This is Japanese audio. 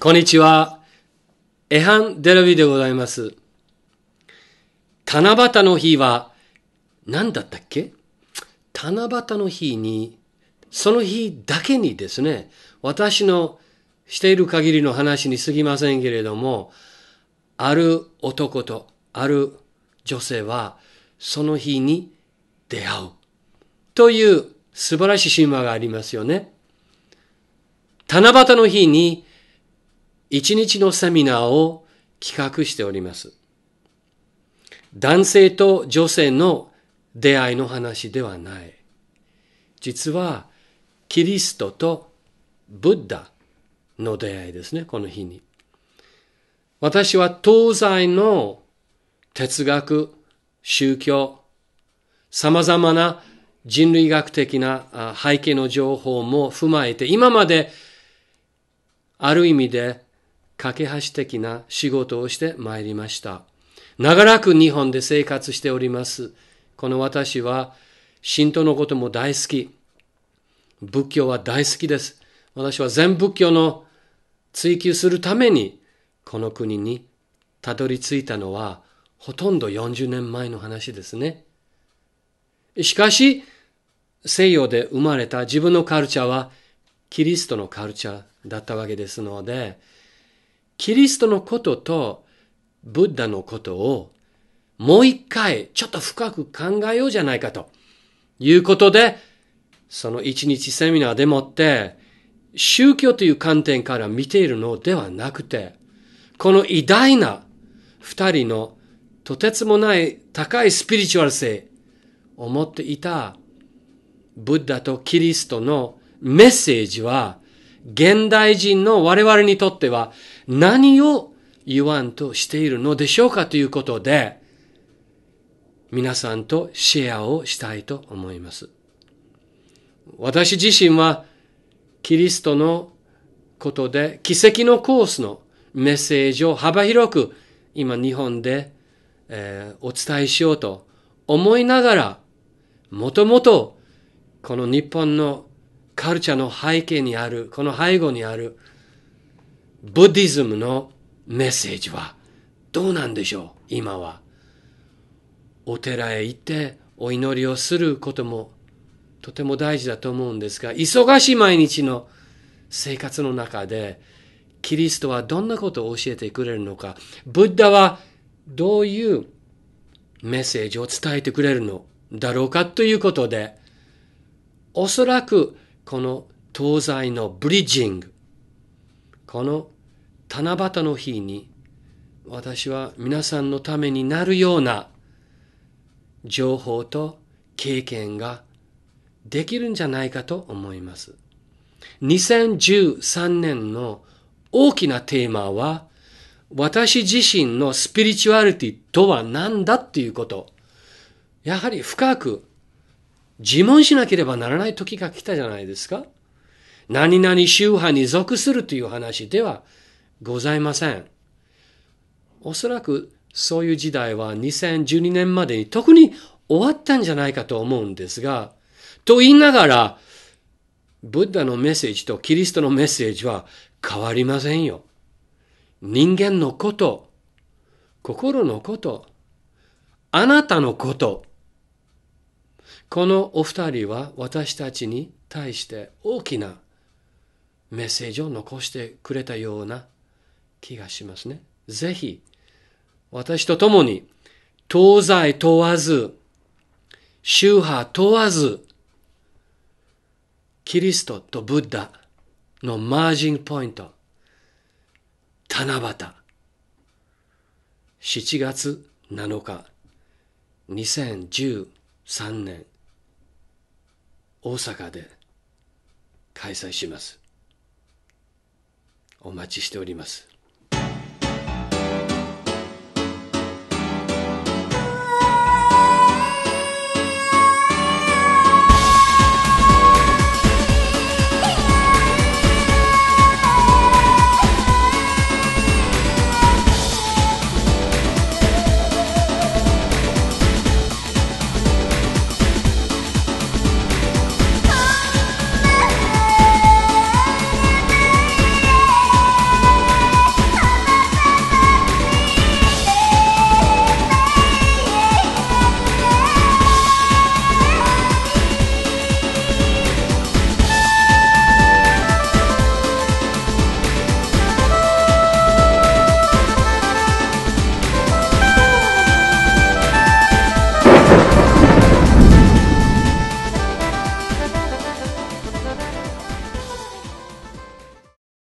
こんにちは。エハン・デラビでございます。七夕の日は何だったっけ？七夕の日に、その日だけにですね、私のしている限りの話に過ぎませんけれども、ある男とある女性はその日に出会うという素晴らしい神話がありますよね。七夕の日に一日のセミナーを企画しております。男性と女性の出会いの話ではない。実は、キリストとブッダの出会いですね、この日に。私は東西の哲学、宗教、様々な人類学的な背景の情報も踏まえて、今まである意味で架け橋的な仕事をしてまいりました。長らく日本で生活しております。この私は、神道のことも大好き。仏教は大好きです。私は全仏教の追求するために、この国にたどり着いたのは、ほとんど40年前の話ですね。しかし、西洋で生まれた自分のカルチャーは、キリストのカルチャーだったわけですので、キリストのこととブッダのことをもう一回ちょっと深く考えようじゃないかということで、その一日セミナーでもって、宗教という観点から見ているのではなくて、この偉大な二人のとてつもない高いスピリチュアル性を持っていたブッダとキリストのメッセージは現代人の我々にとっては何を言わんとしているのでしょうかということで、皆さんとシェアをしたいと思います。私自身はキリストのことで奇跡のコースのメッセージを幅広く今日本で、えー、お伝えしようと思いながら、もともとこの日本のカルチャーの背景にある、この背後にある、ブディズムのメッセージはどうなんでしょう？今は。お寺へ行ってお祈りをすることもとても大事だと思うんですが、忙しい毎日の生活の中で、キリストはどんなことを教えてくれるのか、ブッダはどういうメッセージを伝えてくれるのだろうかということで、おそらくこの東西のブリッジング、この七夕の日に私は皆さんのためになるような情報と経験ができるんじゃないかと思います。2013年の大きなテーマは私自身のスピリチュアリティとは何だっていうこと。やはり深く自問しなければならない時が来たじゃないですか。何々宗派に属するという話ではございません。おそらくそういう時代は2012年までに特に終わったんじゃないかと思うんですが、と言いながら、ブッダのメッセージとキリストのメッセージは変わりませんよ。人間のこと、心のこと、あなたのこと、このお二人は私たちに対して大きなメッセージを残してくれたような気がしますね。ぜひ、私と共に、東西問わず、宗派問わず、キリストとブッダのマージングポイント、七夕、7月7日、2013年、大阪で開催します。お待ちしております。